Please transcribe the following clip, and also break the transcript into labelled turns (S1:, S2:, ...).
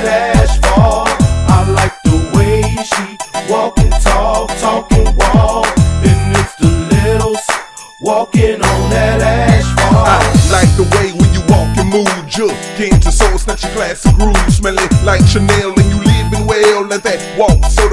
S1: that fall. I like the way she walking and talking wall. And it's the littles walking on that asphalt. I
S2: like the way when you walk and move, just get into soul, it's your classic groove, smelling like Chanel, and you living well at that walk. So the